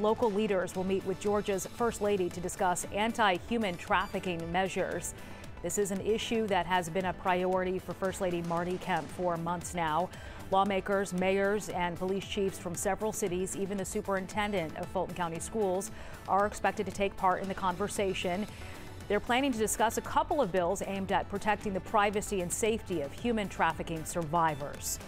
Local leaders will meet with Georgia's First Lady to discuss anti-human trafficking measures. This is an issue that has been a priority for First Lady Marty Kemp for months now. Lawmakers, mayors, and police chiefs from several cities, even the superintendent of Fulton County Schools, are expected to take part in the conversation. They're planning to discuss a couple of bills aimed at protecting the privacy and safety of human trafficking survivors.